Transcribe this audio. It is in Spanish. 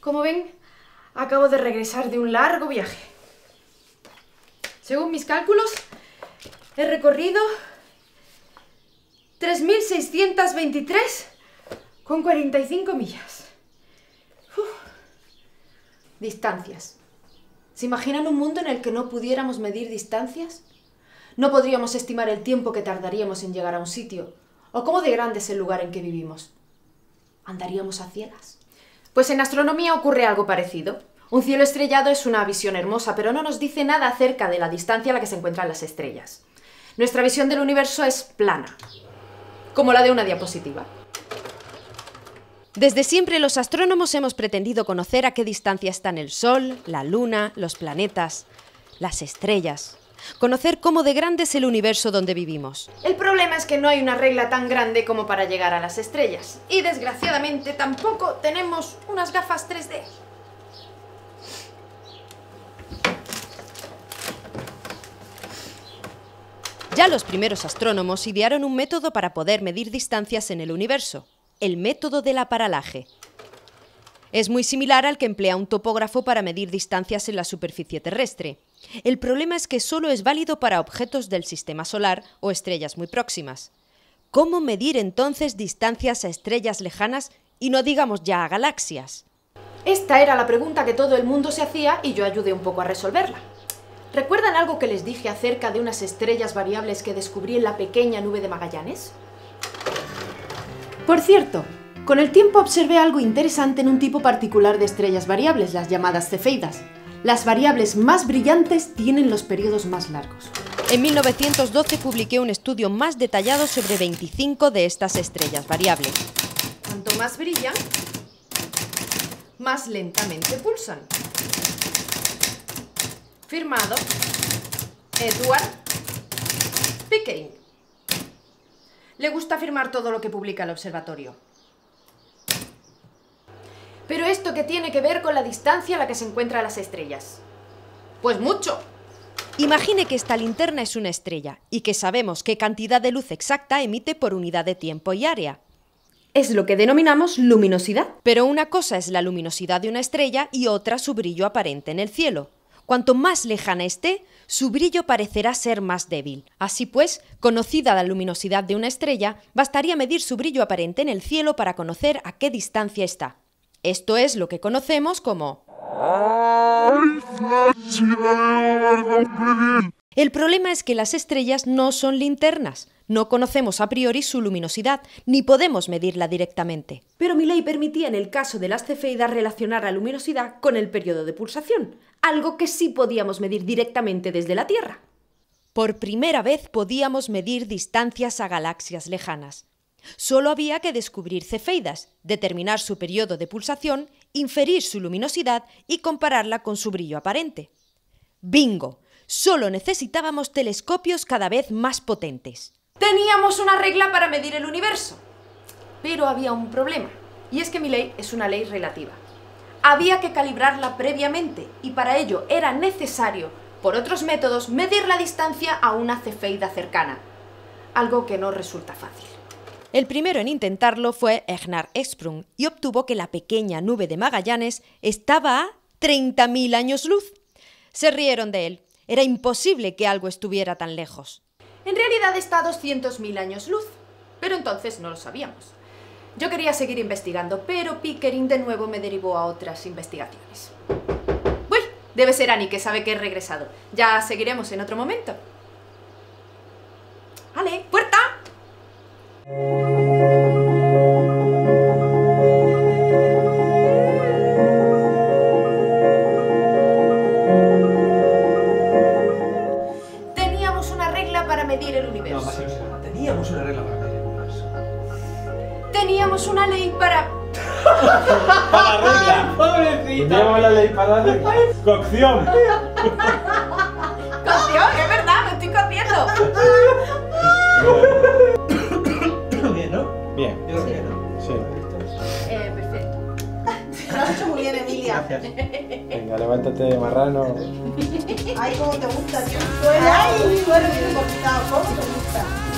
Como ven, acabo de regresar de un largo viaje. Según mis cálculos, he recorrido 3.623 con 45 millas. Distancias. ¿Se imaginan un mundo en el que no pudiéramos medir distancias? No podríamos estimar el tiempo que tardaríamos en llegar a un sitio, o cómo de grande es el lugar en que vivimos. ¿Andaríamos a ciegas? Pues en astronomía ocurre algo parecido. Un cielo estrellado es una visión hermosa, pero no nos dice nada acerca de la distancia a la que se encuentran las estrellas. Nuestra visión del universo es plana, como la de una diapositiva. Desde siempre los astrónomos hemos pretendido conocer a qué distancia están el Sol, la Luna, los planetas, las estrellas. Conocer cómo de grande es el universo donde vivimos. El problema es que no hay una regla tan grande como para llegar a las estrellas. Y desgraciadamente tampoco tenemos unas gafas 3D. Ya los primeros astrónomos idearon un método para poder medir distancias en el universo, el método del aparalaje. Es muy similar al que emplea un topógrafo para medir distancias en la superficie terrestre. El problema es que solo es válido para objetos del sistema solar o estrellas muy próximas. ¿Cómo medir entonces distancias a estrellas lejanas y no digamos ya a galaxias? Esta era la pregunta que todo el mundo se hacía y yo ayudé un poco a resolverla. ¿Recuerdan algo que les dije acerca de unas estrellas variables que descubrí en la pequeña nube de Magallanes? Por cierto, con el tiempo observé algo interesante en un tipo particular de estrellas variables, las llamadas cefeidas. Las variables más brillantes tienen los periodos más largos. En 1912 publiqué un estudio más detallado sobre 25 de estas estrellas variables. Cuanto más brillan, más lentamente pulsan. Firmado Edward Pickering. Le gusta firmar todo lo que publica el observatorio. Qué tiene que ver con la distancia a la que se encuentran las estrellas? Pues mucho. Imagine que esta linterna es una estrella y que sabemos qué cantidad de luz exacta emite por unidad de tiempo y área. Es lo que denominamos luminosidad. Pero una cosa es la luminosidad de una estrella y otra su brillo aparente en el cielo. Cuanto más lejana esté, su brillo parecerá ser más débil. Así pues, conocida la luminosidad de una estrella, bastaría medir su brillo aparente en el cielo para conocer a qué distancia está. Esto es lo que conocemos como... El problema es que las estrellas no son linternas. No conocemos a priori su luminosidad, ni podemos medirla directamente. Pero mi ley permitía en el caso de las cefeidas relacionar la luminosidad con el periodo de pulsación, algo que sí podíamos medir directamente desde la Tierra. Por primera vez podíamos medir distancias a galaxias lejanas. Solo había que descubrir cefeidas, determinar su periodo de pulsación, inferir su luminosidad y compararla con su brillo aparente. ¡Bingo! Solo necesitábamos telescopios cada vez más potentes. Teníamos una regla para medir el universo. Pero había un problema, y es que mi ley es una ley relativa. Había que calibrarla previamente, y para ello era necesario, por otros métodos, medir la distancia a una cefeida cercana, algo que no resulta fácil. El primero en intentarlo fue Egnar Exprung y obtuvo que la pequeña nube de Magallanes estaba a 30.000 años luz. Se rieron de él. Era imposible que algo estuviera tan lejos. En realidad está a 200.000 años luz, pero entonces no lo sabíamos. Yo quería seguir investigando, pero Pickering de nuevo me derivó a otras investigaciones. Uy, debe ser Annie que sabe que he regresado. Ya seguiremos en otro momento. ¡Ale! ¡Puerta! Medir el No, universo. más ilusionante. Teníamos una regla para medir el universo. Teníamos una ley para... ¡Para la regla! ¡Pobrecita! Teníamos la ley para la regla. Cocción. ¡Cocción! ¡Es verdad! ¡Me estoy cociendo! Gracias. Venga, levántate, marrano. Ay, cómo te gusta, tío. Ay, suelo bien cortado. ¿Cómo te gusta?